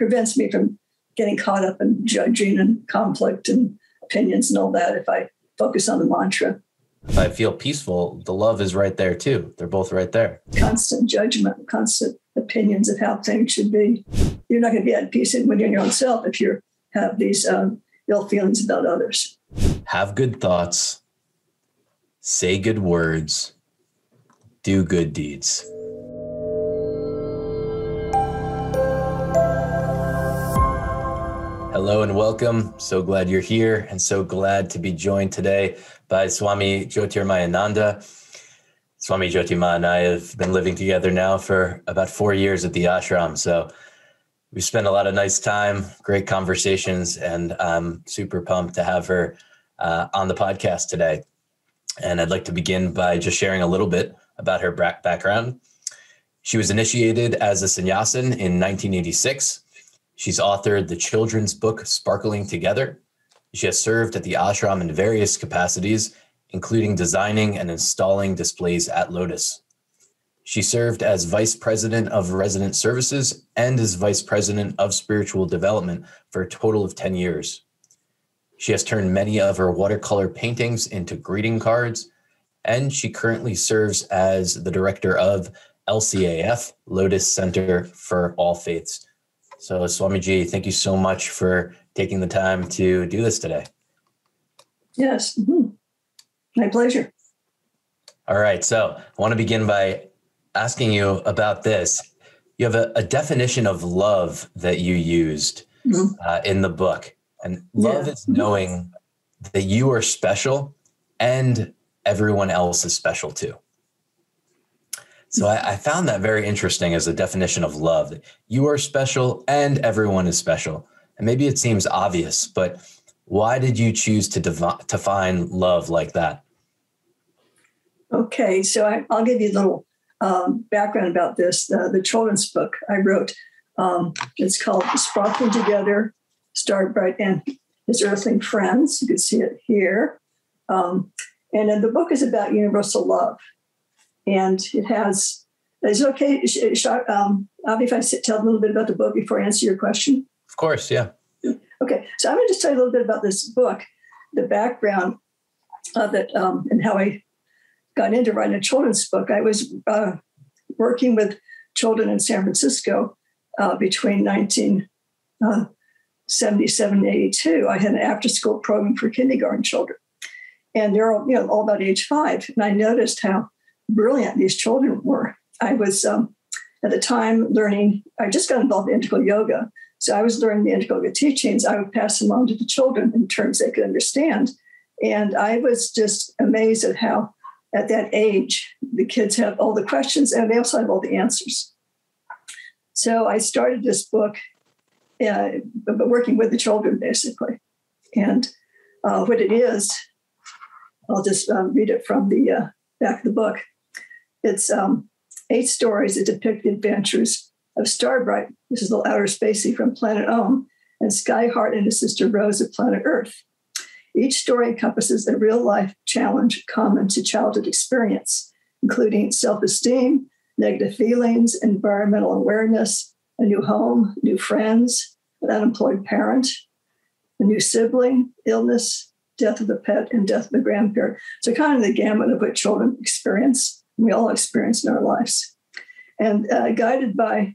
prevents me from getting caught up in judging and conflict and opinions and all that if I focus on the mantra. If I feel peaceful, the love is right there too. They're both right there. Constant judgment, constant opinions of how things should be. You're not going to be at peace in within your own self if you have these um, ill feelings about others. Have good thoughts, say good words, do good deeds. Hello and welcome. So glad you're here and so glad to be joined today by Swami Jyotirmayananda. Swami Jyotima and I have been living together now for about four years at the ashram. So we've spent a lot of nice time, great conversations, and I'm super pumped to have her uh, on the podcast today. And I'd like to begin by just sharing a little bit about her background. She was initiated as a sannyasin in 1986 She's authored the children's book Sparkling Together. She has served at the ashram in various capacities, including designing and installing displays at Lotus. She served as Vice President of Resident Services and as Vice President of Spiritual Development for a total of 10 years. She has turned many of her watercolor paintings into greeting cards, and she currently serves as the director of LCAF, Lotus Center for All Faiths, so, Swamiji, thank you so much for taking the time to do this today. Yes, mm-hmm. my pleasure. All right. So, I want to begin by asking you about this. You have a, a definition of love that you used mm-hmm. uh, in the book. And love yeah. is knowing that you are special and everyone else is special too. So I, I, found that very interesting as a definition of love. You are special and everyone is special. And maybe it seems obvious, but why did you choose to devi- define love like that? Okay, so I, will give you a little um, background about this. The children's book I wrote, um, it's called Sparkling Together, Starbright and His Earthling Friends. You can see it here. Um, and the book is about universal love and it has. Is it okay, um, Avi, if I tell a little bit about the book before I answer your question? Of course, yeah. Okay, so I'm going to just tell you a little bit about this book, the background of it, um, and how I got into writing a children's book. I was uh, working with children in San Francisco uh, between 1977 uh, and 82. I had an after-school program for kindergarten children, and they're all, you know all about age five. And I noticed how brilliant these children were. I was um, at the time learning, I just got involved in integral yoga. So I was learning the integral yoga teachings. I would pass them on to the children in terms they could understand. And I was just amazed at how, at that age, the kids have all the questions and they also have all the answers. So I started this book, uh, working with the children basically. And uh, what it is, I'll just um, read it from the uh, back of the book. It's um, eight stories that depict the adventures of Starbright, this is the outer spacey from Planet Om, and Skyheart and his sister Rose of Planet Earth. Each story encompasses a real life challenge common to childhood experience, including self esteem, negative feelings, environmental awareness, a new home, new friends, an unemployed parent, a new sibling, illness, death of a pet, and death of a grandparent. So, kind of the gamut of what children experience we all experience in our lives. And uh, guided by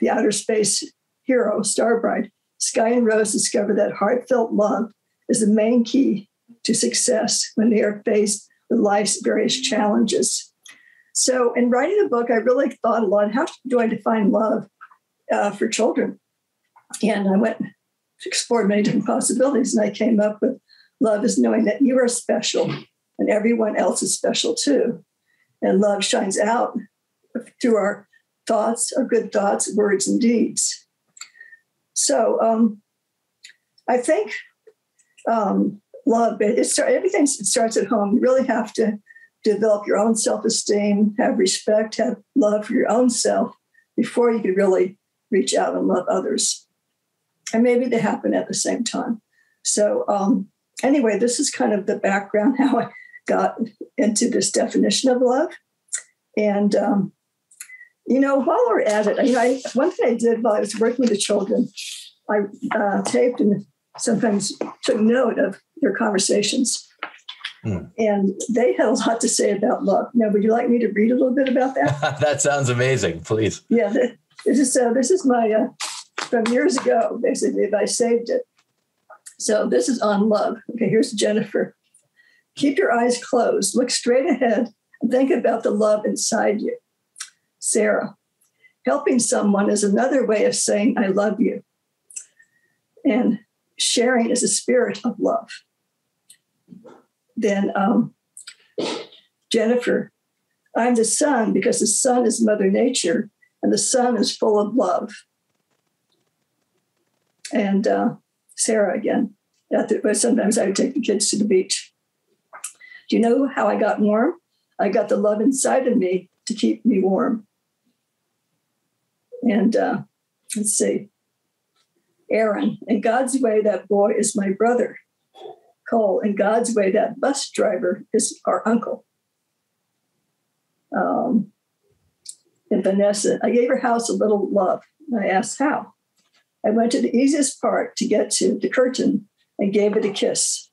the outer space hero, Starbright, Sky and Rose discover that heartfelt love is the main key to success when they are faced with life's various challenges. So, in writing the book, I really thought a lot how do I define love uh, for children? And I went explored many different possibilities, and I came up with love is knowing that you are special and everyone else is special too and love shines out through our thoughts, our good thoughts, words, and deeds. So um, I think um, love, it, it start, everything starts at home. You really have to develop your own self esteem, have respect, have love for your own self before you can really reach out and love others. And maybe they happen at the same time. So, um, anyway, this is kind of the background how I got into this definition of love. And um, you know, while we're at it, you know, I, one thing I did while I was working with the children, I uh, taped and sometimes took note of their conversations. Hmm. And they had a lot to say about love. Now, would you like me to read a little bit about that? that sounds amazing, please. Yeah, this is uh, this is my uh, from years ago. Basically, if I saved it. So this is on love. Okay, here's Jennifer. Keep your eyes closed. Look straight ahead and think about the love inside you. Sarah, helping someone is another way of saying I love you. And sharing is a spirit of love. Then um, Jennifer, I'm the sun because the sun is Mother Nature and the sun is full of love. And uh, Sarah again, sometimes I would take the kids to the beach. Do you know how I got warm? I got the love inside of me to keep me warm. And uh, let's see, Aaron, in God's way, that boy is my brother. Cole, in God's way, that bus driver is our uncle. Um, and Vanessa, I gave her house a little love. I asked how. I went to the easiest part to get to the curtain and gave it a kiss.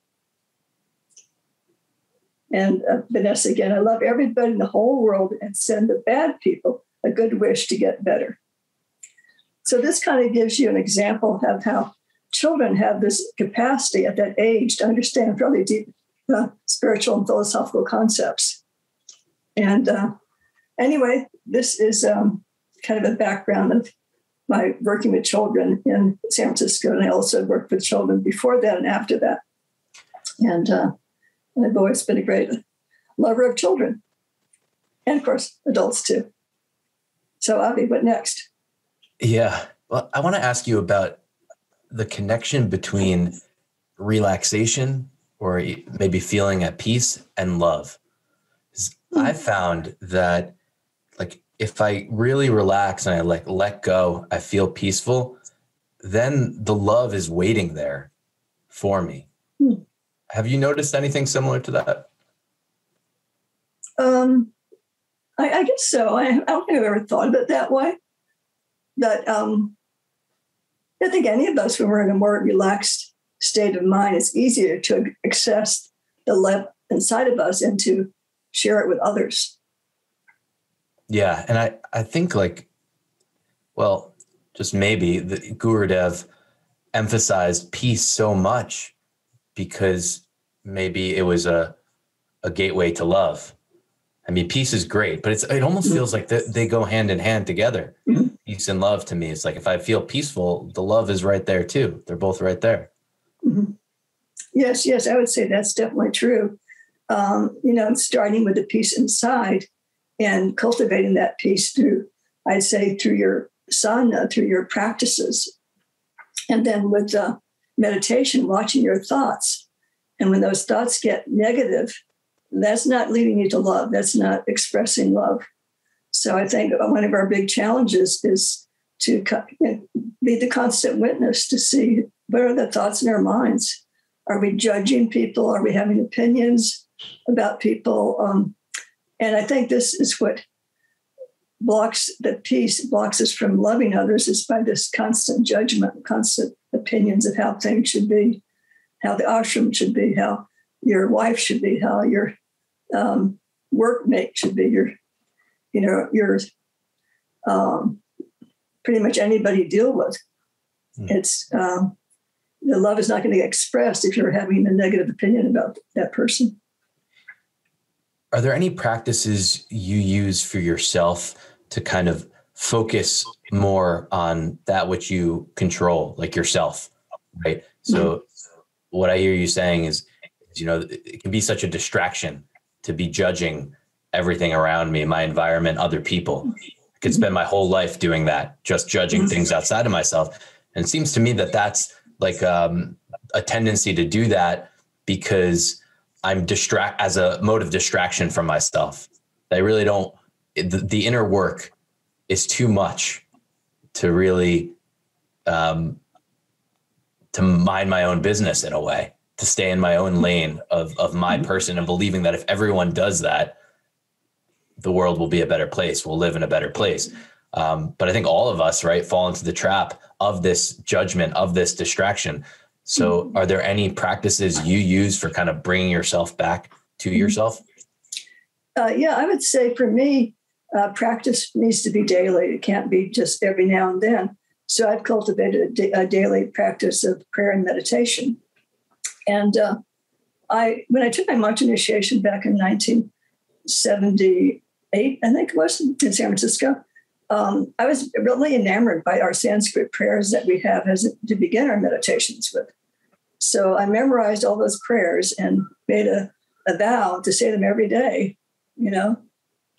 And uh, Vanessa again, I love everybody in the whole world and send the bad people a good wish to get better. So this kind of gives you an example of how children have this capacity at that age to understand fairly deep uh, spiritual and philosophical concepts. And uh, anyway, this is um, kind of a background of my working with children in San Francisco, and I also worked with children before that and after that. And uh, I've always been a great lover of children, and of course, adults too. So, Avi, what next? Yeah. Well, I want to ask you about the connection between relaxation or maybe feeling at peace and love. Mm-hmm. I've found that like if I really relax and I like let go, I feel peaceful, then the love is waiting there for me. Have you noticed anything similar to that? Um, I, I guess so. I, I, don't think I've ever thought of it that way. But um, I think any of us, when we're in a more relaxed state of mind, it's easier to access the love inside of us and to share it with others. Yeah, and I I think like, well, just maybe the Gurudev emphasized peace so much because maybe it was a a gateway to love. I mean, peace is great, but it's it almost mm-hmm. feels like that they go hand in hand together. Mm-hmm peace and love to me. It's like if I feel peaceful, the love is right there too. They're both right there. Mm-hmm. Yes, yes, I would say that's definitely true. Um, you know, starting with the peace inside and cultivating that peace through, I'd say, through your sadhana, through your practices. And then with uh, meditation, watching your thoughts. And when those thoughts get negative, that's not leading you to love. That's not expressing love. So I think one of our big challenges is to be the constant witness to see what are the thoughts in our minds. Are we judging people? Are we having opinions about people? Um, and I think this is what blocks the peace, blocks us from loving others is by this constant judgment, constant opinions of how things should be, how the ashram should be, how your wife should be, how your um, workmate should be, your you know, you're um, pretty much anybody deal with. Mm. It's um, the love is not going to get expressed if you're having a negative opinion about that person. Are there any practices you use for yourself to kind of focus more on that which you control, like yourself, right? So, mm-hmm. what I hear you saying is, you know, it can be such a distraction to be judging everything around me, my environment, other people. I could spend my whole life doing that, just judging mm-hmm. things outside of myself. And it seems to me that that's like um, a tendency to do that because I'm distract as a mode of distraction from myself. I really don't. The, the inner work is too much to really um, to mind my own business in a way, to stay in my own lane of of my mm-hmm. person, and believing that if everyone does that, the world will be a better place. We'll live in a better place. Um, but I think all of us, right, fall into the trap of this judgment, of this distraction. So, mm-hmm. are there any practices you use for kind of bringing yourself back to mm-hmm. yourself? Uh, yeah, I would say for me, uh, practice needs to be daily. It can't be just every now and then. So, I've cultivated a, daily practice of prayer and meditation. And uh, I, when I took my mantra initiation back in 1978, I think it was in San Francisco, um, I was really enamored by our Sanskrit prayers that we have as to begin our meditations with. So I memorized all those prayers and made a, a vow to say them every day, you know,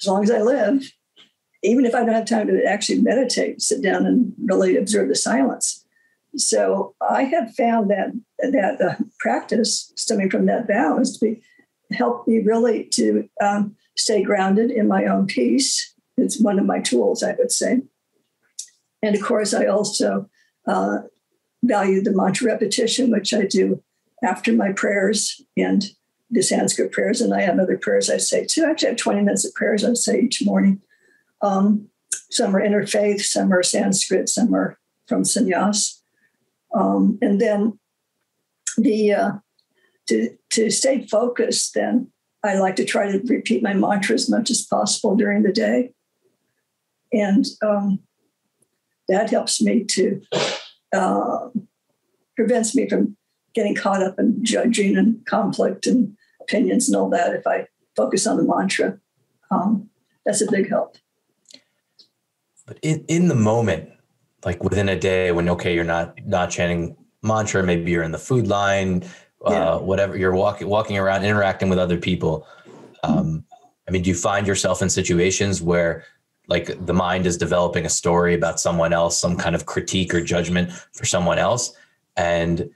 as long as I live, even if I don't have time to actually meditate, sit down and really observe the silence. So I have found that that uh, practice stemming from that vow is to be, help me really to um, stay grounded in my own peace it's one of my tools, I would say. And of course, I also uh, value the mantra repetition, which I do after my prayers and the Sanskrit prayers. And I have other prayers I say too. I Actually, have 20 minutes of prayers I say each morning. Um, some are interfaith, some are Sanskrit, some are from sannyas. Um, and then the uh, to to stay focused, then I like to try to repeat my mantra as much as possible during the day and um, that helps me to uh, prevents me from getting caught up in judging and conflict and opinions and all that. If I focus on the mantra, um, that's a big help. But in, in the moment, like within a day, when okay, you're not not chanting mantra, maybe you're in the food line, uh, whatever, you're walking walking around, interacting with other people. Um, I mean, do you find yourself in situations where like the mind is developing a story about someone else, some kind of critique or judgment for someone else. And,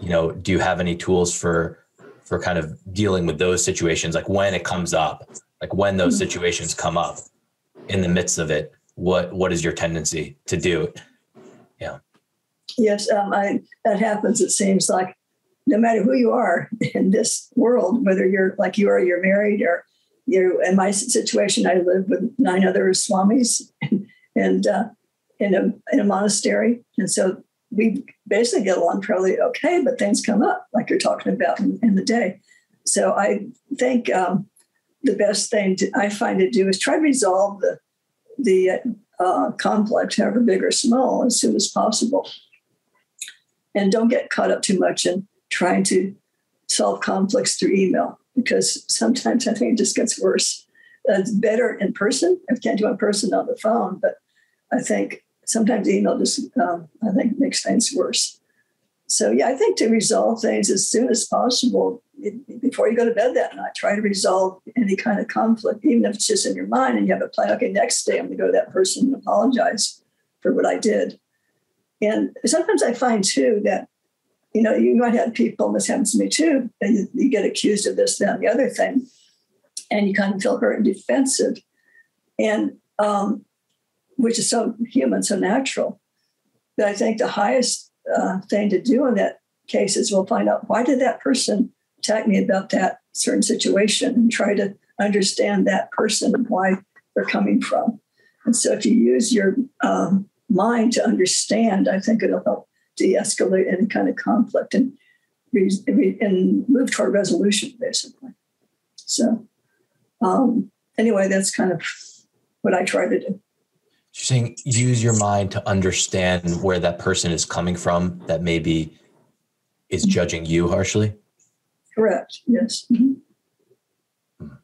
you know, do you have any tools for for kind of dealing with those situations? Like when it comes up, like when those mm-hmm. situations come up in the midst of it, what what is your tendency to do? Yeah. Yes, um, I, that happens. It seems like no matter who you are in this world, whether you're like you are, you're married or you in my situation, I live with nine other swamis and, and uh, in a in a monastery, and so we basically get along fairly okay. But things come up, like you're talking about in, in the day. So I think um, the best thing to, I find to do is try to resolve the the uh, conflict, however big or small, as soon as possible, and don't get caught up too much in trying to solve conflicts through email because sometimes I think it just gets worse. Uh, it's better in person. I can't do it in person on the phone, but I think sometimes email just um, I think makes things worse. So yeah, I think to resolve things as soon as possible before you go to bed that night, try to resolve any kind of conflict, even if it's just in your mind and you have a plan. Okay, next day I'm going to go to that person and apologize for what I did. And sometimes I find too that you know, you might have people, and this happens to me too, and you, you get accused of this, and the other thing, and you kind of feel hurt and defensive, and um, which is so human, so natural. But I think the highest uh, thing to do in that case is we'll find out why did that person attack me about that certain situation and try to understand that person and why they're coming from. And so if you use your um, mind to understand, I think it'll help de-escalate any kind of conflict and and move toward resolution, basically. So, um, anyway, that's kind of what I try to do. You're saying use your mind to understand where that person is coming from that maybe is mm-hmm. judging you harshly. Correct. Yes. Mm-hmm. Hmm.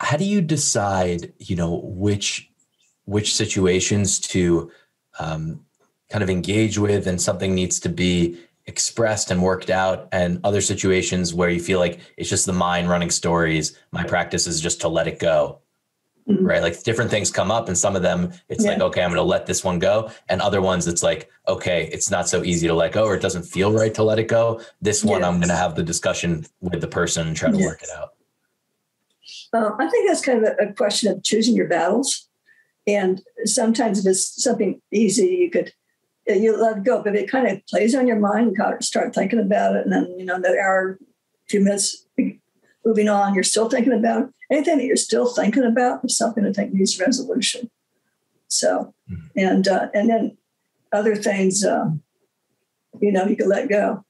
How do you decide, you know, which which situations to um, kind of engage with and something needs to be expressed and worked out and other situations where you feel like it's just the mind running stories my practice is just to let it go mm-hmm. right like different things come up and some of them it's yeah. like okay i'm going to let this one go and other ones it's like okay it's not so easy to let go or it doesn't feel right to let it go this one yes. i'm going to have the discussion with the person and try to yes. work it out uh, i think that's kind of a, a question of choosing your battles and sometimes if it's something easy you could you let go, but it kind of plays on your mind. You start thinking about it, and then you know, the hour, two minutes moving on, you're still thinking about it, anything that you're still thinking about is something I think needs resolution. So, mm-hmm. and uh, and then other things, um, you know, you can let go.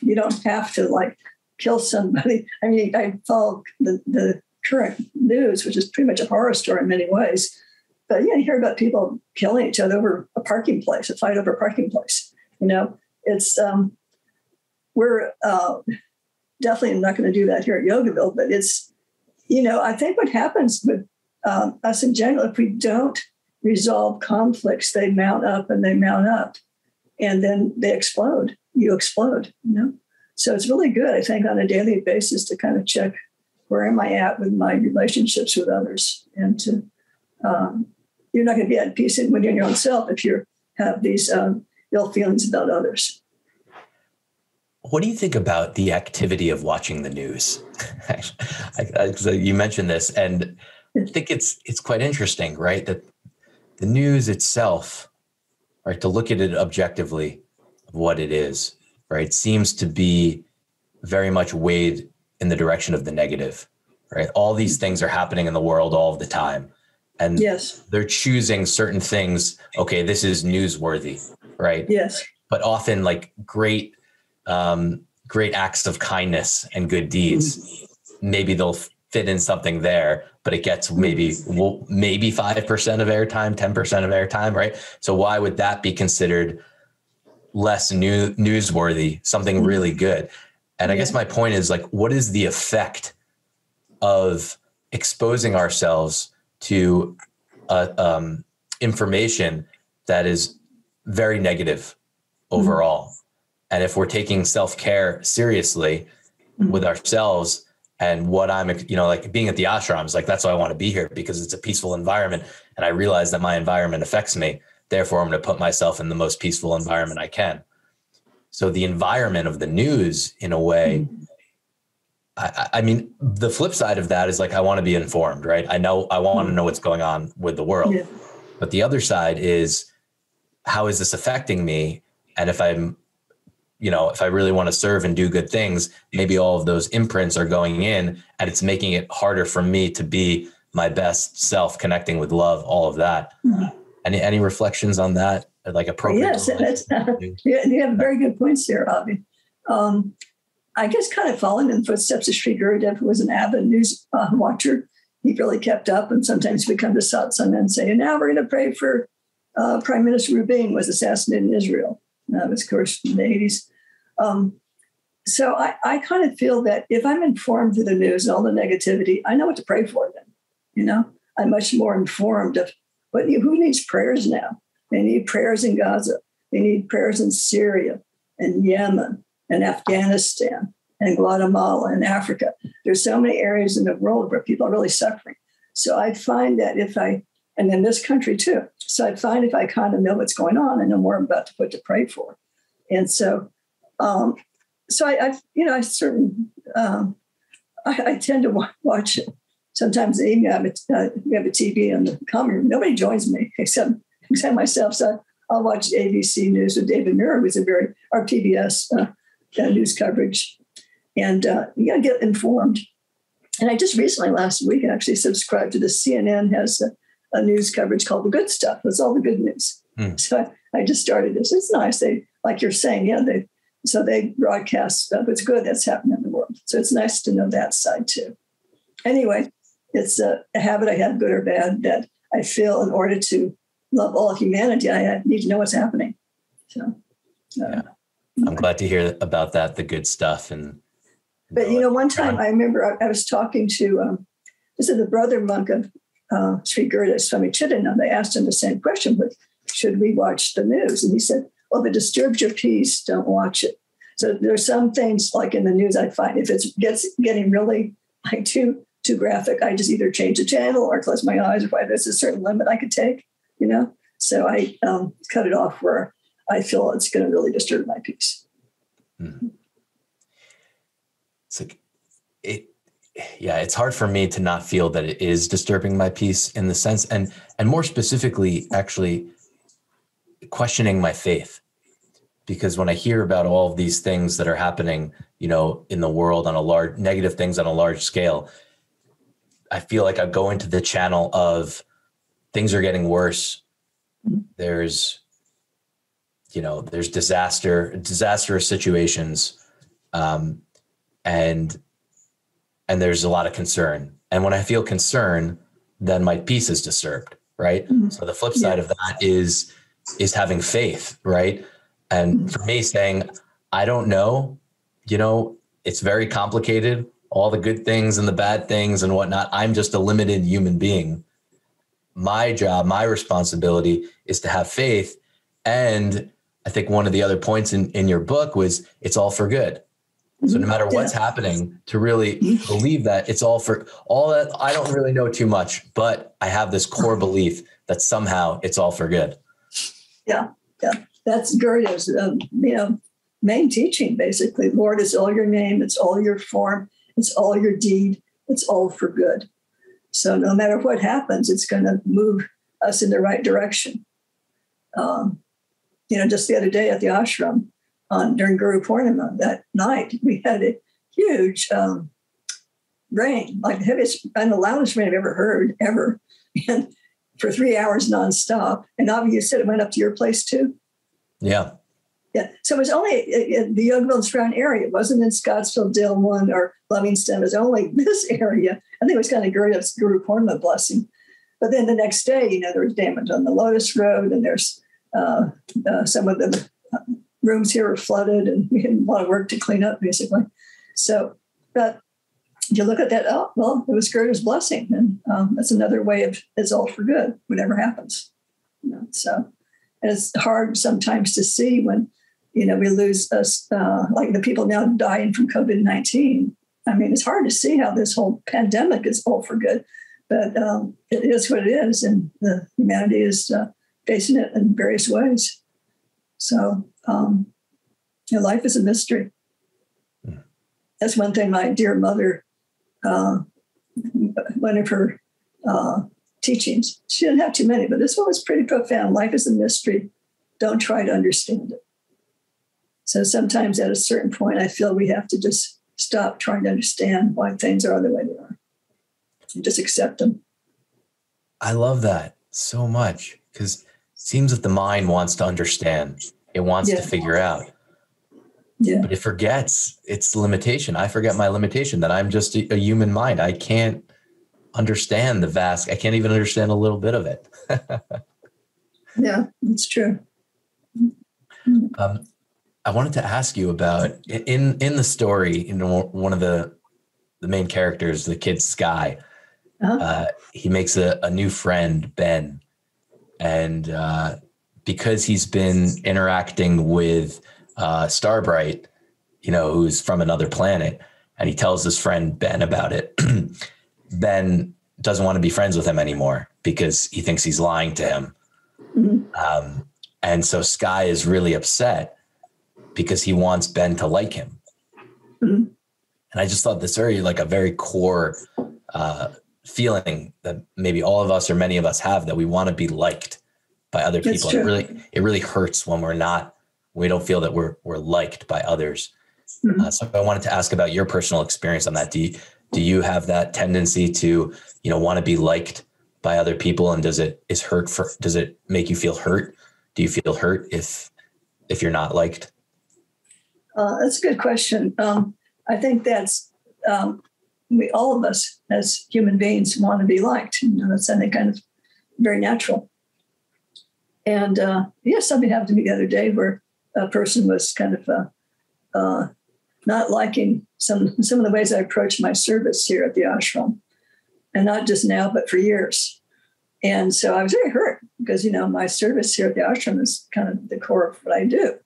You don't have to like kill somebody. I mean, I follow the, the current news, which is pretty much a horror story in many ways. But yeah, you hear about people killing each other over a parking place, a fight over a parking place. You know, it's um, we're uh, definitely not going to do that here at Yogaville, but it's you know, I think what happens with um, us in general, if we don't resolve conflicts, they mount up and they mount up, and then they explode. You explode, you know. So it's really good, I think, on a daily basis to kind of check where am I at with my relationships with others, and to um, you're not going to be at peace within your own self if you have these um, ill feelings about others. What do you think about the activity of watching the news? I, I, you mentioned this, and I think it's it's quite interesting, right? That the news itself, right, to look at it objectively, what it is, right, seems to be very much weighed in the direction of the negative, right? All these things are happening in the world all the time, and yes, they're choosing certain things. Okay, this is newsworthy, right? Yes, but often like great um, great acts of kindness and good deeds, mm-hmm. maybe they'll fit in something there, but it gets maybe well, maybe five percent of airtime, ten percent of airtime, right? So why would that be considered less new, newsworthy? Something mm-hmm. really good. And I guess my point is like, what is the effect of exposing ourselves to uh, um, information that is very negative mm-hmm. overall? And if we're taking self care seriously mm-hmm. with ourselves and what I'm, you know, like being at the ashrams, like that's why I want to be here because it's a peaceful environment. And I realize that my environment affects me. Therefore, I'm going to put myself in the most peaceful environment I can. So the environment of the news, in a way, mm-hmm. I, I, mean, the flip side of that is like I want to be informed, right? I know I want to mm-hmm. know what's going on with the world. Yeah. But the other side is how is this affecting me? And if I'm you know, if I really want to serve and do good things, maybe all of those imprints are going in and it's making it harder for me to be my best self, connecting with love, all of that. Mm-hmm. Any any reflections on that? Like appropriate? Yes, that's, uh, you have very good points there, Avi. Um, I guess kind of following in the footsteps of Sri Gurudev, who was an avid news uh, watcher. He really kept up, and sometimes we come to satsang and say, and "Now we're going to pray for uh, Prime Minister Rabin was assassinated in Israel." That was, of course, in the 80s. Um, so I, I kind of feel that if I'm informed through the news and all the negativity, I know what to pray for then. You know, I'm much more informed of what who needs prayers now. They need prayers in Gaza. They need prayers in Syria and Yemen and Afghanistan and Guatemala and Africa. There's so many areas in the world where people are really suffering. So I find that if I, and in this country too, so I find if I kind of know what's going on, I know more am about what to pray for. And so um, so I, I, you know, I certain um, I, I, tend to watch it. Sometimes even have a, uh, we have a TV in the common room. Nobody joins me except except myself. So I'll watch ABC News with David Muir, who's a very our PBS uh, uh, news coverage, and uh, you get informed. And I just recently, last week, actually subscribed to the CNN has a, a news coverage called The Good Stuff. It's all the good news. Hmm. So I, I, just started this. It's nice. They, like you're saying, yeah, they so they broadcast stuff. It's good that's happening in the world. So it's nice to know that side too. Anyway, it's a, a habit I have, good or bad, that I feel in order to love all of humanity, I need to know what's happening. So, uh, yeah. I'm glad to hear about that, the good stuff. And, but you know, one time I remember I, I was talking to um, this is the brother monk of uh, Sri Gurudev Swami Chidananda. They asked him the same question, but should we watch the news? And he said, well, if it disturbs your peace, don't watch it. So there's some things like in the news I find if it gets getting really like too too graphic, I just either change the channel or close my eyes. or If there's a certain limit I could take, you know. So I um, cut it off where I feel it's going to really disturb my peace. Mm-hmm. So it, yeah, it's hard for me to not feel that it is disturbing my peace in the sense, and and more specifically, actually questioning my faith because when I hear about all of these things that are happening, you know, in the world on a large negative things on a large scale, I feel like I go into the channel of things are getting worse. There's, you know, there's disaster, disastrous situations, um, and and there's a lot of concern. And when I feel concern, then my peace is disturbed, right? Mm-hmm. So the flip side yeah. of that is is having faith, right? And mm-hmm. for me, saying I don't know, you know, it's very complicated all the good things and the bad things and whatnot. I'm just a limited human being. My job, my responsibility is to have faith. And I think one of the other points in, in your book was it's all for good. So no matter what's happening, to really believe that it's all for all that I don't really know too much, but I have this core belief that somehow it's all for good. Yeah, yeah, that's Gurudev's, um, you know, main teaching. Basically, Lord is all your name, it's all your form, it's all your deed. It's all for good. So no matter what happens, it's going to move us in the right direction. Um, you know, just the other day at the ashram on during Guru Purnima that night, we had a huge um, rain, like the heaviest and the loudest rain I've ever heard ever, and for three hours nonstop. And obviously, you said it went up to your place too. Yeah. Yeah. So it was only in the Yogaville and area. It wasn't in Scottsville, Dillwyn, or Lovingston. It was only this area. I think it was kind of Guru, Guru Purnima blessing. But then the next day, you know, there was damage on the Lotus Road, and there's uh, uh, some of the uh, rooms here were flooded, and we had a lot of work to clean up, basically. So, but you look at that, oh, well, it was Gurudev's blessing. And um, that's another way of it's all for good, whatever happens. You know, so it's hard sometimes to see when you know, we lose us, uh, like the people now dying from COVID 19. I mean, it's hard to see how this whole pandemic is all for good, but um, it is what it is, and the humanity is uh, facing it in various ways. So, um, you know, life is a mystery. Hmm. That's one thing my dear mother, uh, one of her uh, teachings, she didn't have too many, but this one was pretty profound. Life is a mystery. Don't try to understand it. So sometimes at a certain point, I feel we have to just stop trying to understand why things are the way they are and just accept them. I love that so much because it seems that the mind wants to understand, it wants yeah. to figure out. Yeah. But it forgets its limitation. I forget my limitation that I'm just a, a human mind. I can't understand the vast, I can't even understand a little bit of it. yeah, that's true. Um, I wanted to ask you about in in the story. You know, one of the the main characters, the kid Sky, uh-huh. uh, he makes a, a new friend, Ben, and uh, because he's been interacting with uh, Starbright, you know, who's from another planet, and he tells his friend Ben about it. ben doesn't want to be friends with him anymore because he thinks he's lying to him. Mm-hmm. Um, and so Sky is really upset because he wants Ben to like him. Mm-hmm. And I just thought this very like a very core uh, feeling that maybe all of us or many of us have that we want to be liked by other people. It really it really hurts when we're not we don't feel that we're we're liked by others. Mm-hmm. Uh, so I wanted to ask about your personal experience on that. Do you, do you have that tendency to you know want to be liked by other people and does it is hurt for does it make you feel hurt? Do you feel hurt if if you're not liked? Uh, that's a good question. Um, I think that's um, we all of us as human beings want to be liked. You know, that's something kind of very natural. And uh, yeah, something happened to me the other day where a person was kind of uh, uh, not liking some some of the ways I approach my service here at the ashram, and not just now, but for years. And so I was very hurt because you know my service here at the ashram is kind of the core of what I do.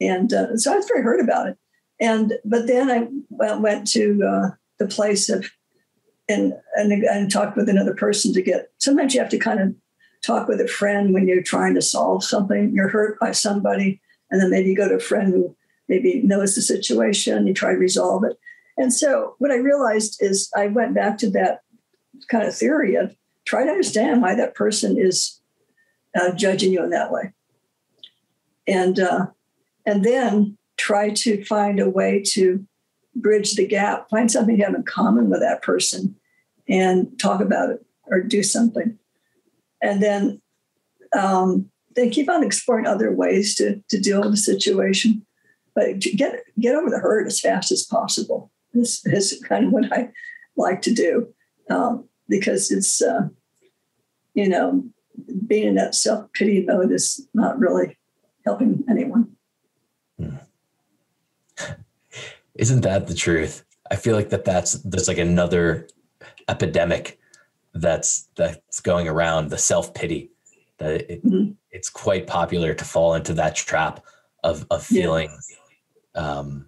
And uh, so I was very hurt about it. And but then I went to uh, the place of and, and and talked with another person to get. Sometimes you have to kind of talk with a friend when you're trying to solve something. You're hurt by somebody, and then maybe you go to a friend who maybe knows the situation. You try to resolve it. And so what I realized is I went back to that kind of theory of try to understand why that person is uh, judging you in that way. And uh, and then try to find a way to bridge the gap, find something you have in common with that person, and talk about it or do something. And then um, then keep on exploring other ways to, to deal with the situation. But get get over the hurt as fast as possible. This is kind of what I like to do um, because it's uh, you know being in that self pity mode is not really helping anyone. Hmm. Isn't that the truth? I feel like that that's there's like another epidemic that's that's going around the self pity that it, mm-hmm. it's quite popular to fall into that trap of of feeling yeah. Um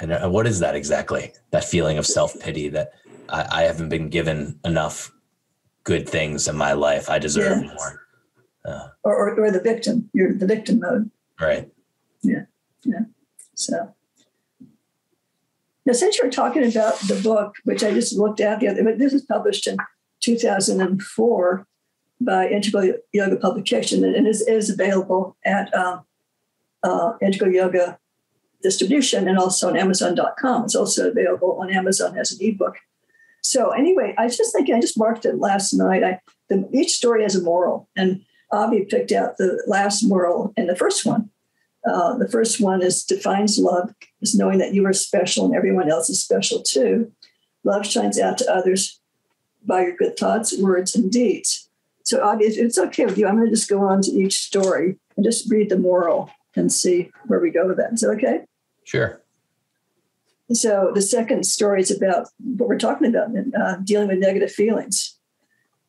and uh, what is that exactly? That feeling of self pity that I, I, haven't been given enough good things in my life. I deserve yeah. more. Uh, or, or, or the victim. You're the victim mode. Right. Yeah. Yeah. So now, since you're talking about the book, which I just looked at the other, but this is published in 2004 by Integral Yoga Publication, and is, is available at um, uh, Integral Yoga Distribution and also on Amazon.com. It's also available on Amazon as an ebook. So anyway, I was just thinking, I just marked it last night. I, the, each story has a moral, and Avi picked out the last moral and the first one. Uh, the first one is defines love is knowing that you are special and everyone else is special too. Love shines out to others by your good thoughts, words, and deeds. So, obviously, it's okay with you. I'm going to just go on to each story and just read the moral and see where we go with that. Is that okay? Sure. So, the second story is about what we're talking about uh, dealing with negative feelings.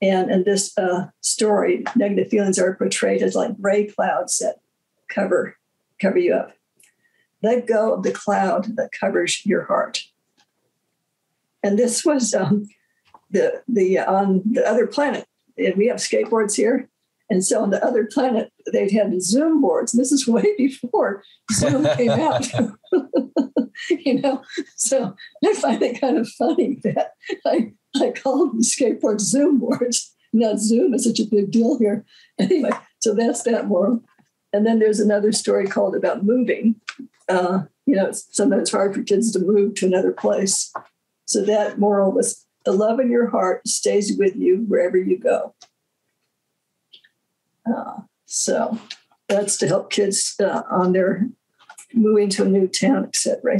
And in this uh, story, negative feelings are portrayed as like gray clouds that cover cover you up. Let go of the cloud that covers your heart. And this was um, the the on the other planet. And we have skateboards here, and so on the other planet they'd had Zoom boards. This is way before Zoom came out. you know, so I find it kind of funny that I I called the skateboards Zoom boards. Not Zoom is such a big deal here. Anyway, so that's that moral. And then there's another story called about moving. Uh, you know, sometimes it's hard for kids to move to another place. So that moral was the love in your heart stays with you wherever you go. Uh, so that's to help kids uh, on their moving to a new town, etc.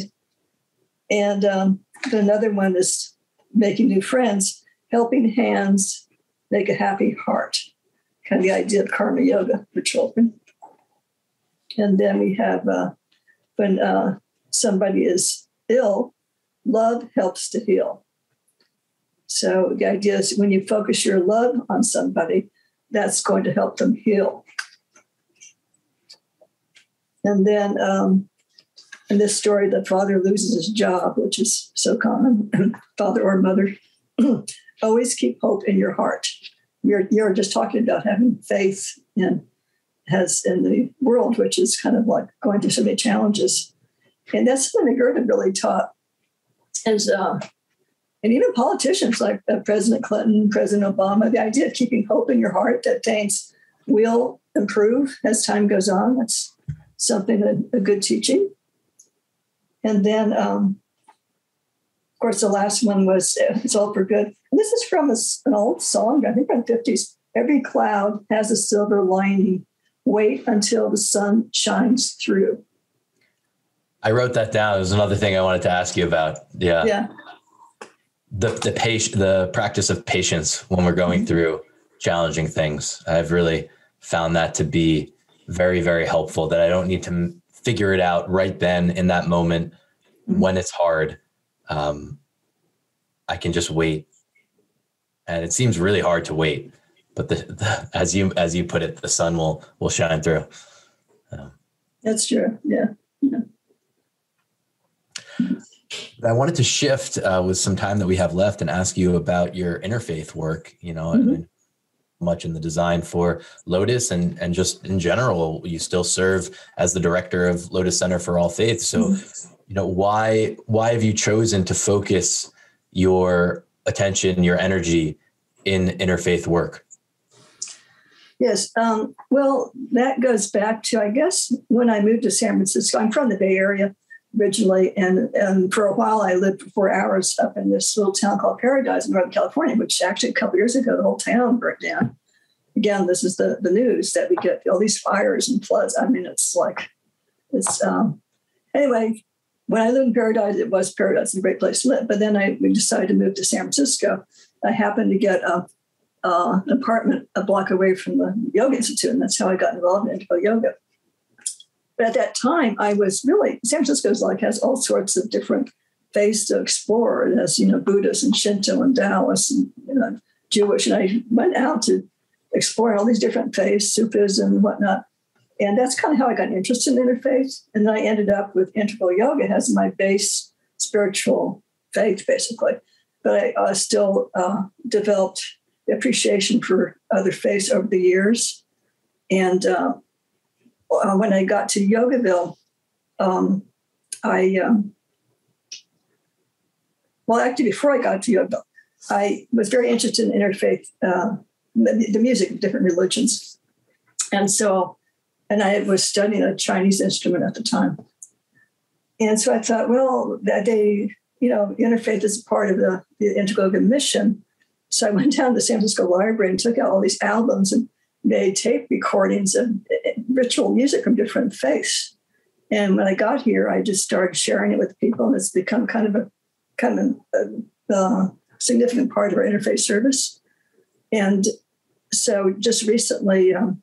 And um, another one is making new friends, helping hands make a happy heart. Kind of the idea of karma yoga for children. And then we have uh, when uh, somebody is ill, love helps to heal. So the idea is when you focus your love on somebody, that's going to help them heal. And then um, in this story, the father loses his job, which is so common, father or mother. Always keep hope in your heart. You're, you're just talking about having faith in has in the world, which is kind of like going through so many challenges. And that's something that Gurudev really taught. is uh, and even politicians like uh, President Clinton, President Obama, the idea of keeping hope in your heart that things will improve as time goes on. That's something that a good teaching. And then, um, of course, the last one was uh, "It's All for Good." And this is from a, an old song, I think from the fifties. Every cloud has a silver lining wait until the sun shines through. I wrote that down. There's another thing I wanted to ask you about. Yeah. Yeah. The the patient the practice of patience when we're going mm-hmm. through challenging things. I've really found that to be very very helpful. That I don't need to figure it out right then in that moment mm-hmm. when it's hard. Um, I can just wait, and it seems really hard to wait but the, the, as you as you put it, the sun will will shine through. Um, That's true. Yeah. yeah. I wanted to shift uh, with some time that we have left and ask you about your interfaith work. You know, mm-hmm. Much in the design for Lotus and and just in general, you still serve as the director of Lotus Center for All Faith. So, mm-hmm. you know, why why have you chosen to focus your attention, your energy in interfaith work? Yes. Um, well, that goes back to, I guess, when I moved to San Francisco. I'm from the Bay Area. Originally. And, and for a while, I lived for four hours up in this little town called Paradise in Northern California, which actually a couple years ago, the whole town burnt down. Again, this is the, the news that we get all these fires and floods. I mean, it's like, it's, um, anyway, when I lived in Paradise, it was Paradise, a great place to live. But then I we decided to move to San Francisco. I happened to get a, an apartment a block away from the Yoga Institute, and that's how I got involved in Integral Yoga. But at that time, I was really San Francisco's like has all sorts of different faiths to explore. It has you know Buddhist and Shinto and Taoist and you know, Jewish, and I went out to explore all these different faiths, Sufism and whatnot. And that's kind of how I got interested in interfaith. And then I ended up with integral yoga as my base spiritual faith, basically. But I uh, still uh, developed appreciation for other faiths over the years. And uh, uh, when I got to Yogaville, um, I, um, well, actually, before I got to Yogaville, I was very interested in interfaith, uh, the music of different religions. And so, and I was studying a Chinese instrument at the time. And so I thought, well, that they, you know, interfaith is part of the, the mission. So I went down to the San Francisco Library and took out all these albums and made tape recordings of ritual music from different faiths. And when I got here, I just started sharing it with people, and it's become kind of a kind of a, a significant part of our interfaith service. And so, just recently um,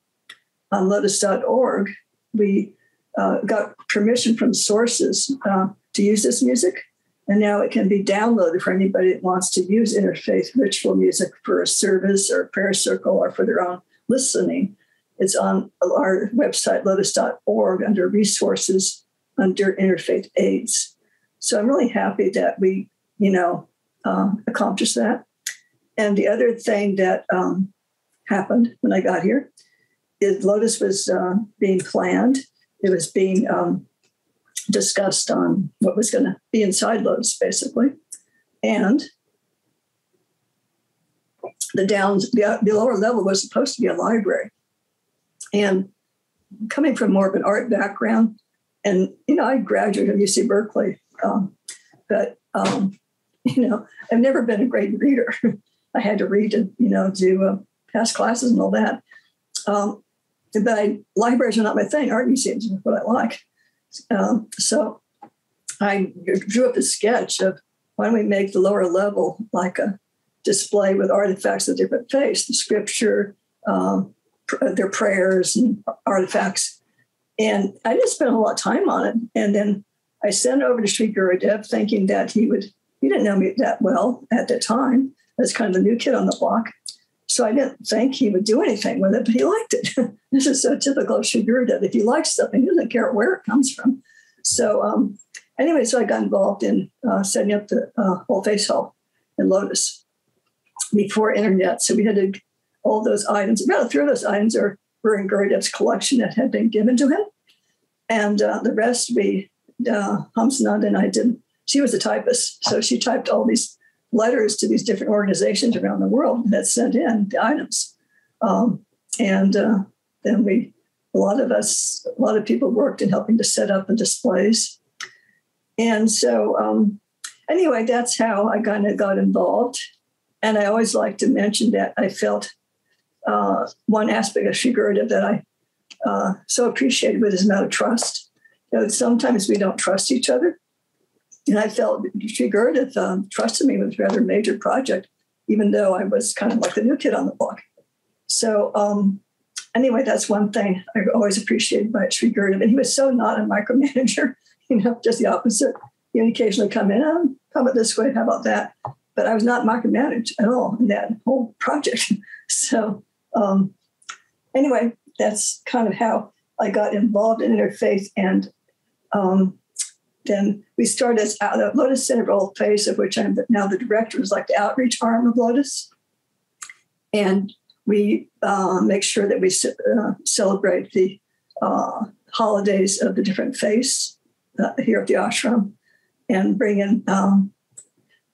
on Lotus.org, we uh, got permission from sources uh, to use this music. And now it can be downloaded for anybody that wants to use interfaith ritual music for a service or a prayer circle or for their own listening. It's on our website, lotus.org, under resources under interfaith aids. So I'm really happy that we, you know, uh, accomplished that. And the other thing that um, happened when I got here is Lotus was uh, being planned. It was being um, discussed on what was going to be inside Lotus, basically. And the downs, the, the lower level was supposed to be a library. And coming from more of an art background, and you know, I graduated from UC Berkeley, um, but um, you know, I've never been a great reader. I had to read to you know do uh, past classes and all that. Um, but I, libraries are not my thing. Art museums are what I like. Um, so I drew up a sketch of why don't we make the lower level like a display with artifacts of different faiths, the scripture, um, their prayers and artifacts. And I just spent a lot of time on it. And then I sent over to Sri Gurudev thinking that he would, he didn't know me that well at the time as kind of the new kid on the block. So I didn't think he would do anything with it, but he liked it. this is so typical of Sri Gurudev. If he likes something, he doesn't care where it comes from. So um, anyway, so I got involved in uh, setting up the uh, whole face hall in Lotus before internet. So we had to all those items. About three of those items are were in Gurudev's collection that had been given to him, and uh, the rest we uh, Hamsananda and I did. She was a typist, so she typed all these letters to these different organizations around the world that sent in the items, um, and uh, then we. A lot of us, a lot of people worked in helping to set up the displays. And so, um, anyway, that's how I kind of got involved. And I always like to mention that I felt uh, one aspect of Gurudev that I uh, so appreciated with his amount of trust. You know, sometimes we don't trust each other. And I felt Gurudev um, trusted me with a rather major project, even though I was kind of like the new kid on the block. So um, anyway, that's one thing I always appreciated Sri Gurudev. And he was so not a micromanager, you know, just the opposite. He would occasionally come in, oh, how about this way? How about that? but I was not micromanaged at all in that whole project. so um, anyway, that's kind of how I got involved in interfaith. And um, then we started as uh, Lotus Center All Faiths, of which I'm now the director, is like the outreach arm of Lotus. And we uh, make sure that we uh, celebrate the uh, holidays of the different faiths uh, here at the ashram and bring in um,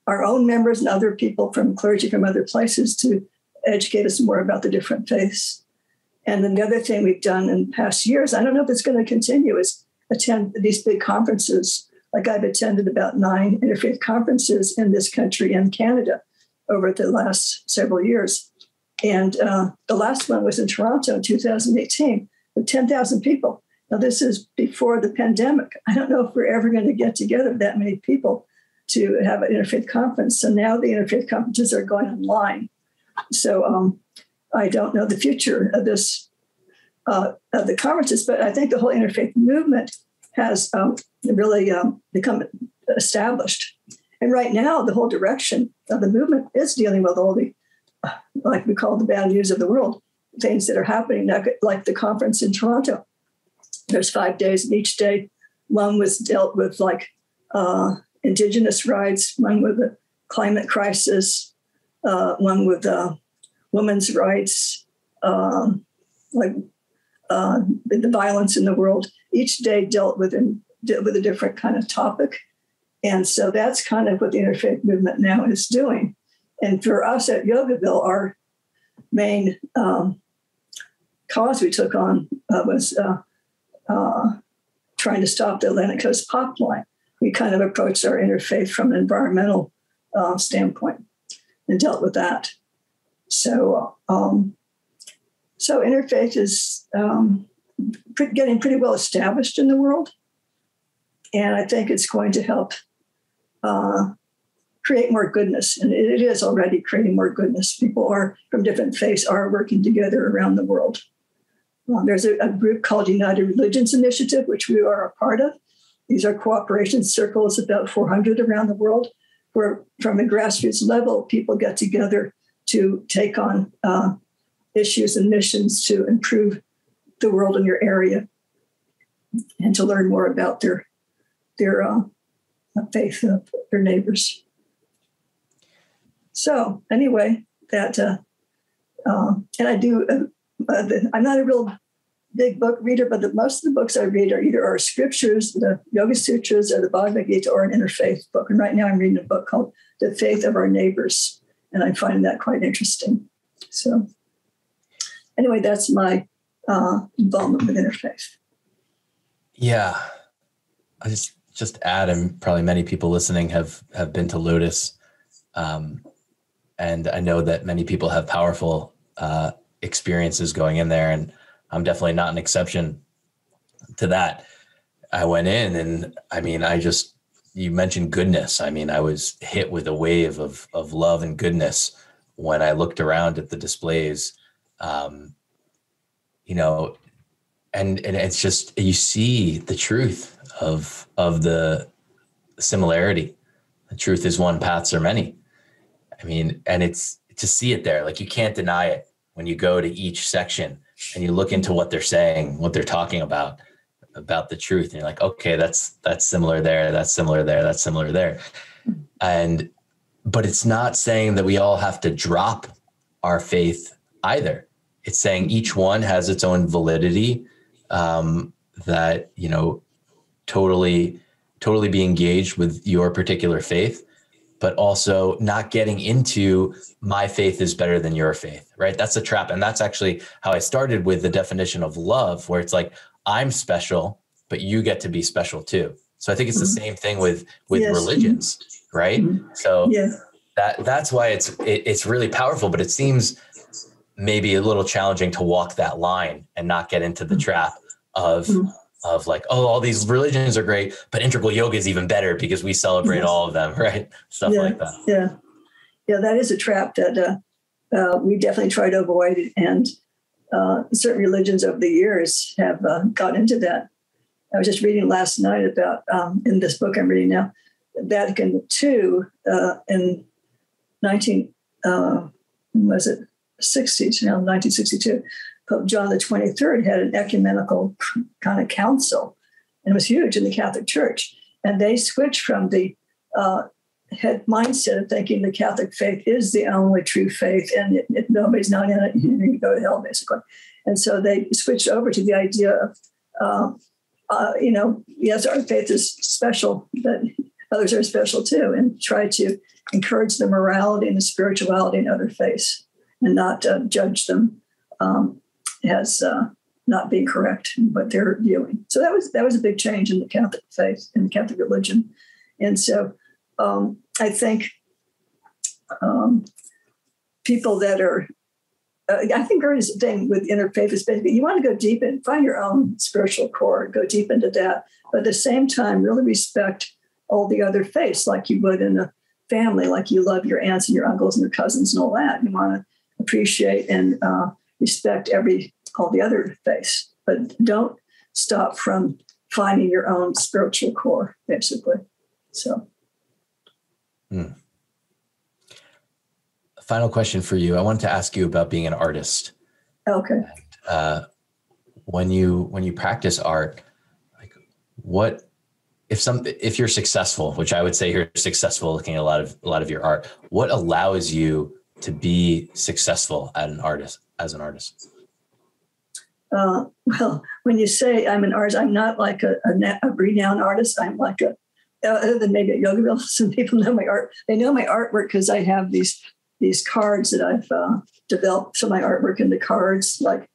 our own members and other people from clergy from other places to educate us more about the different faiths. And then the other thing we've done in past years, I don't know if it's going to continue, is attend these big conferences Like I've attended about nine interfaith conferences in this country and Canada over the last several years. And uh, the last one was in Toronto in 2018 with 10,000 people. Now, this is before the pandemic. I don't know if we're ever going to get together that many people to have an interfaith conference. So now the interfaith conferences are going online. So um, I don't know the future of this, uh, of the conferences, but I think the whole interfaith movement has um, really um, become established. And right now, the whole direction of the movement is dealing with all the, like we call the bad news of the world, things that are happening, like the conference in Toronto. There's five days, and each day, one was dealt with like uh, indigenous rights, one with the climate crisis, uh, one with women's rights, um, like uh, the violence in the world. Each day dealt with, with a different kind of topic. And so that's kind of what the interfaith movement now is doing. And for us at Yogaville, our main um, cause we took on uh, was uh, uh, trying to stop the Atlantic Coast pipeline. We kind of approached our interfaith from an environmental standpoint and dealt with that. So, um, so interfaith is um, getting pretty well established in the world, and I think it's going to help uh, create more goodness. And it is already creating more goodness. People are from different faiths are working together around the world. Um, there's a, a, group called United Religions Initiative, which we are a part of. These are cooperation circles, about 400 around the world, where from a grassroots level, people get together to take on uh, issues and missions to improve the world in your area and to learn more about their their uh, faith of their neighbors. So anyway, that uh, uh, and I do. Uh, uh, I'm not a real big book reader, but the, most of the books I read are either our scriptures, the Yoga Sutras, or the Bhagavad Gita, or an interfaith book. And right now, I'm reading a book called "The Faith of Our Neighbors," and I find that quite interesting. So, anyway, that's my uh, involvement with interfaith. Yeah, I just just add, and probably many people listening have have been to Lotus, um, and I know that many people have powerful uh, experiences going in there, and I'm definitely not an exception to that. I went in, and I mean, I just you mentioned goodness. I mean, I was hit with a wave of of love and goodness when I looked around at the displays. Um, you know, and and it's just you see the truth of of the similarity. The truth is one, paths are many. I mean, and it's to see it there, like you can't deny it when you go to each section and you look into what they're saying, what they're talking about, about the truth, and you're like, okay, that's that's similar there, that's similar there, that's similar there. And but it's not saying that we all have to drop our faith either. It's saying each one has its own validity um, that you know totally totally be engaged with your particular faith but also not getting into my faith is better than your faith right that's a trap and that's actually how i started with the definition of love where it's like i'm special but you get to be special too so i think it's mm-hmm. the same thing with with yes. religions right mm-hmm. so yeah. that that's why it's it, it's really powerful but it seems maybe a little challenging to walk that line and not get into the mm-hmm. trap of mm-hmm. Of like oh all these religions are great but integral yoga is even better because we celebrate yes. all of them right? Stuff yeah, like that. yeah. Yeah that is a trap that uh, uh, we definitely try to avoid and uh, certain religions over the years have uh, got into that. I was just reading last night about um, in this book i'm reading now vatican ii uh, in 19 uh, was it? 60s now 1962 Pope John the 23rd had an ecumenical kind of council, and it was huge in the Catholic Church. And they switched from the uh, head mindset of thinking the Catholic faith is the only true faith, and if nobody's not in it, you go to hell, basically. And so they switched over to the idea of, um, uh, you know, yes, our faith is special, but others are special too, and try to encourage the morality and the spirituality in other faiths and not uh, judge them um, as uh, not being correct in what they're viewing. So that was that was a big change in the Catholic faith and the Catholic religion. And so um, I think um, people that are uh, I think Gurudev's thing with interfaith is basically you want to go deep and find your own spiritual core, go deep into that, but at the same time, really respect all the other faiths like you would in a family, like you love your aunts and your uncles and your cousins and all that. You want to appreciate and uh, respect every all the other faiths, but don't stop from finding your own spiritual core, basically. So. Hmm final question for you. I wanted to ask you about being an artist. Okay. And, uh, when you when you practice art, like what if some if you're successful, which I would say you're successful looking at a lot of a lot of your art, what allows you to be successful at an artist as an artist? Uh, well, when you say I'm an artist, I'm not like a, a, a renowned artist. I'm like a other than maybe at Yogaville, some people know my art. They know my artwork because I have these these cards that I've uh, developed for my artwork into cards. Like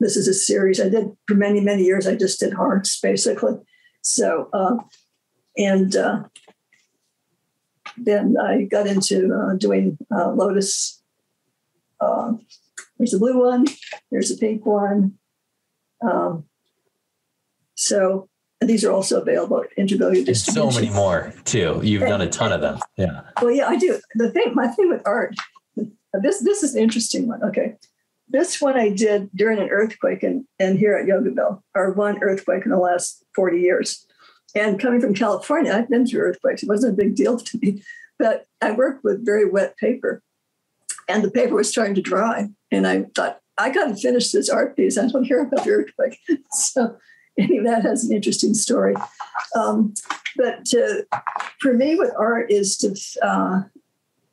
this is a series I did for many, many years. I just did hearts basically. So, uh, and uh, then I got into uh, doing uh, Lotus. There's a blue one, there's a pink one. Um, so these are also available at Integral Yoga Distribution. So many more too. You've and, done a ton of them. Yeah. Well, yeah, I do. The thing, my thing with art, this this is an interesting one. Okay, this one I did during an earthquake and and here at Yogaville, our one earthquake in the last forty years. And coming from California, I've been through earthquakes. It wasn't a big deal to me, but I worked with very wet paper, and the paper was starting to dry. And I thought I got to finish this art piece. I don't hear about the earthquake, so anyway, that has an interesting story. Um, but to, for me, with art is to, uh,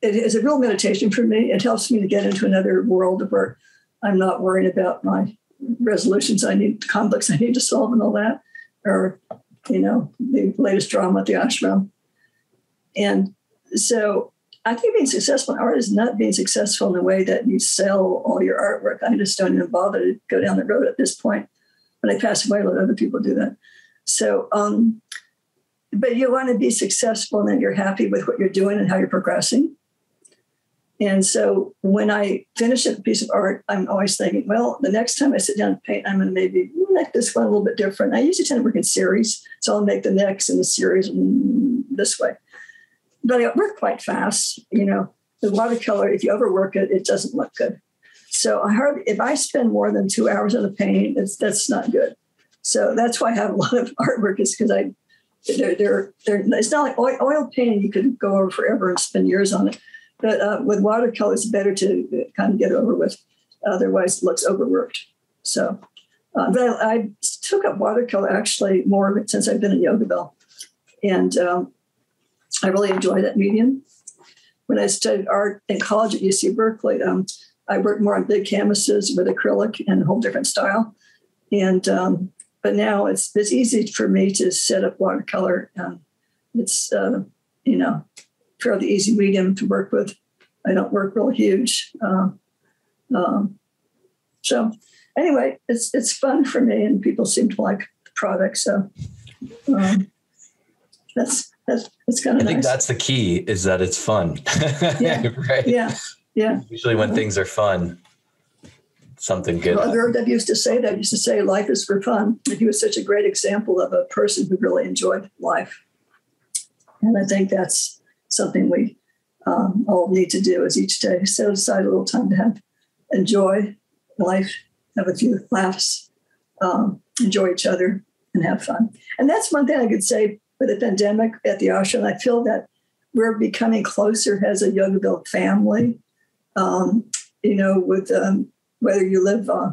it is a real meditation for me. It helps me to get into another world where I'm not worrying about my resolutions I need, conflicts I need to solve, and all that, or you know, the latest drama at the ashram. And so I think being successful in art is not being successful in the way that you sell all your artwork. I just don't even bother to go down the road at this point when I pass away, let other people do that. So, um, but you want to be successful and then you're happy with what you're doing and how you're progressing. And so when I finish a piece of art, I'm always thinking, well, the next time I sit down and paint, I'm going to maybe make this one a little bit different. I usually tend to work in series, so I'll make the next in the series this way. But I work quite fast. You know, the watercolor, if you overwork it, it doesn't look good. So I hardly, if I spend more than two hours on a painting, it's, that's not good. So that's why I have a lot of artwork is because I, they're, they're, they're, it's not like oil, oil painting, you could go over forever and spend years on it. But uh, with watercolor, it's better to kind of get over with. Otherwise, it looks overworked. So, uh, but I, I, took up watercolor actually more since I've been in Yogaville. And um, I really enjoy that medium. When I studied art in college at UC Berkeley, um, I worked more on big canvases with acrylic and a whole different style. And um, but now it's it's easy for me to set up watercolor. Um, it's uh, you know fairly easy medium to work with. I don't work real huge. Uh, um, so anyway, it's it's fun for me, and people seem to like the product. So um, that's that's that's kind of. I think that's the key is that it's fun. yeah. right. Yeah. Yeah. Usually when things are fun, something good. Well, Gurudev used to say that. He used to say life is for fun. And he was such a great example of a person who really enjoyed life. And I think that's something we um, all need to do is each day set aside a little time to have enjoy life, have a few laughs, um, enjoy each other, and have fun. And that's one thing I could say with the pandemic at the ashram. I feel that we're becoming closer as a yoga Yogaville family um, you know, with um, whether you live uh,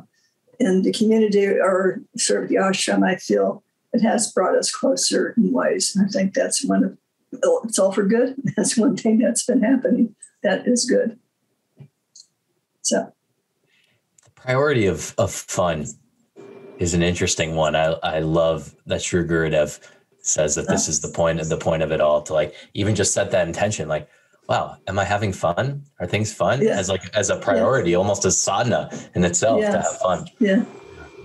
in the community or serve the ashram, I feel it has brought us closer in ways. And I think that's one of it's all for good. That's one thing that's been happening. That is good. So the priority of, of fun is an interesting one. I, I love that Sri Gurudev says that this is the point of the point of it all to like even just set that intention like wow, am I having fun? Are things fun? Yeah. As like as a priority, yeah. almost as sadhana in itself yes. to have fun. Yeah.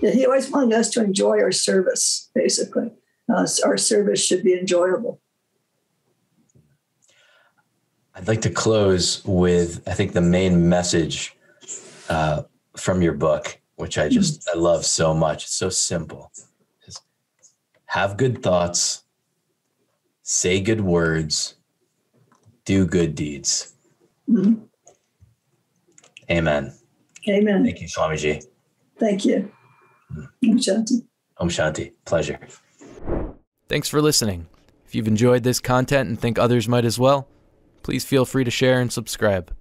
he always wanted us to enjoy our service, basically. Uh, our service should be enjoyable. I'd like to close with, I think, the main message uh, from your book, which I just mm-hmm. I love so much. It's so simple. Just have good thoughts, say good words, do good deeds. Mm-hmm. Amen. Amen. Thank you, Swamiji. Thank you. Mm-hmm. Om Shanti. Om Shanti. Pleasure. Thanks for listening. If you've enjoyed this content and think others might as well, please feel free to share and subscribe.